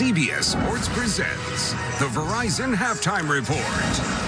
CBS Sports presents the Verizon Halftime Report.